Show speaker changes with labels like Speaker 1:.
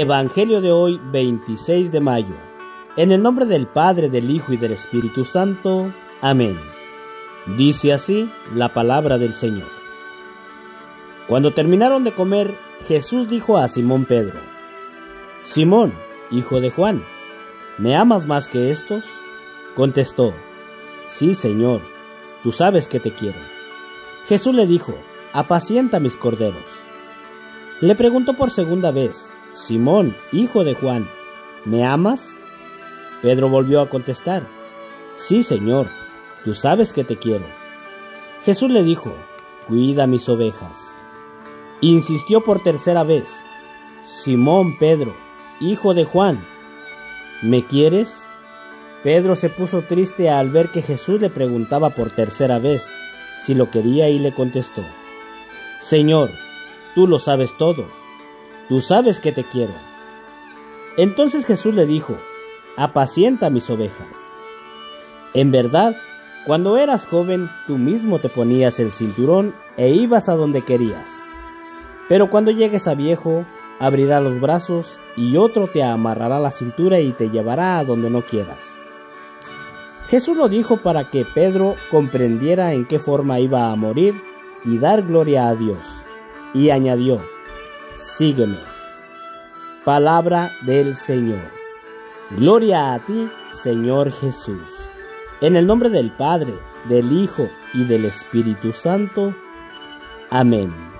Speaker 1: Evangelio de hoy, 26 de mayo. En el nombre del Padre, del Hijo y del Espíritu Santo. Amén. Dice así la palabra del Señor. Cuando terminaron de comer, Jesús dijo a Simón Pedro, Simón, hijo de Juan, ¿me amas más que estos? Contestó, Sí, Señor, tú sabes que te quiero. Jesús le dijo, Apacienta mis corderos. Le preguntó por segunda vez, Simón, hijo de Juan, ¿me amas? Pedro volvió a contestar, Sí, Señor, tú sabes que te quiero. Jesús le dijo, Cuida mis ovejas. Insistió por tercera vez, Simón Pedro, hijo de Juan, ¿me quieres? Pedro se puso triste al ver que Jesús le preguntaba por tercera vez si lo quería y le contestó, Señor, tú lo sabes todo tú sabes que te quiero. Entonces Jesús le dijo, apacienta mis ovejas. En verdad, cuando eras joven, tú mismo te ponías el cinturón e ibas a donde querías. Pero cuando llegues a viejo, abrirá los brazos y otro te amarrará la cintura y te llevará a donde no quieras. Jesús lo dijo para que Pedro comprendiera en qué forma iba a morir y dar gloria a Dios. Y añadió, sígueme. Palabra del Señor. Gloria a ti, Señor Jesús. En el nombre del Padre, del Hijo y del Espíritu Santo. Amén.